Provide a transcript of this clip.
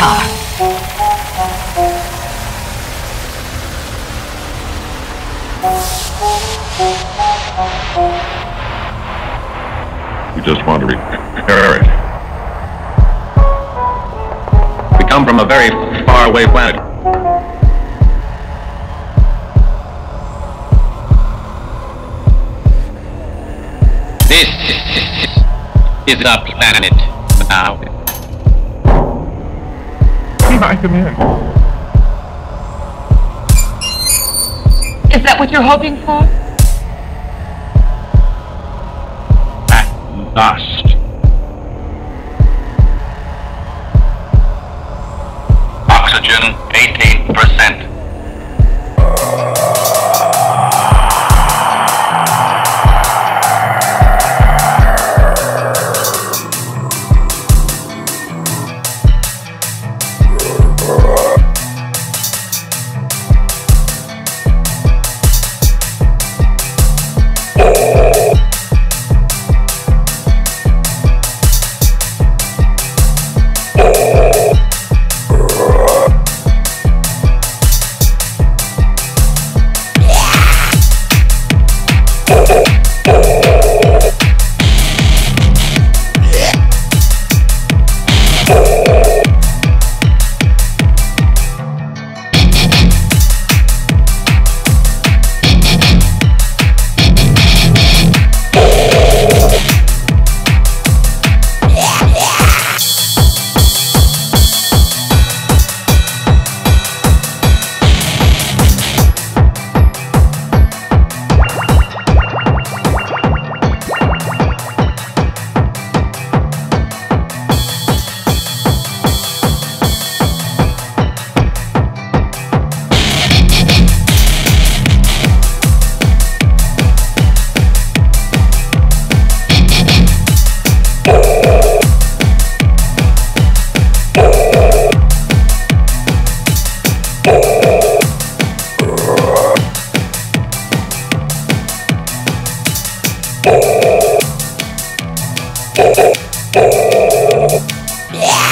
We just want to repair it. We come from a very far away planet. This is the planet now. Come in. Is that what you're hoping for? At last. Oxygen 18%. Yeah.